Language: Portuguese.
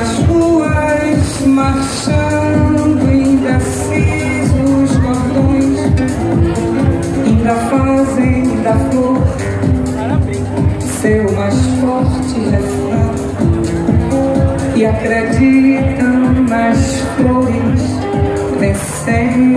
As ruas, marchando, ainda fiz os cordões, ainda fazem da flor seu mais forte refrão e acreditam nas flores vencendo.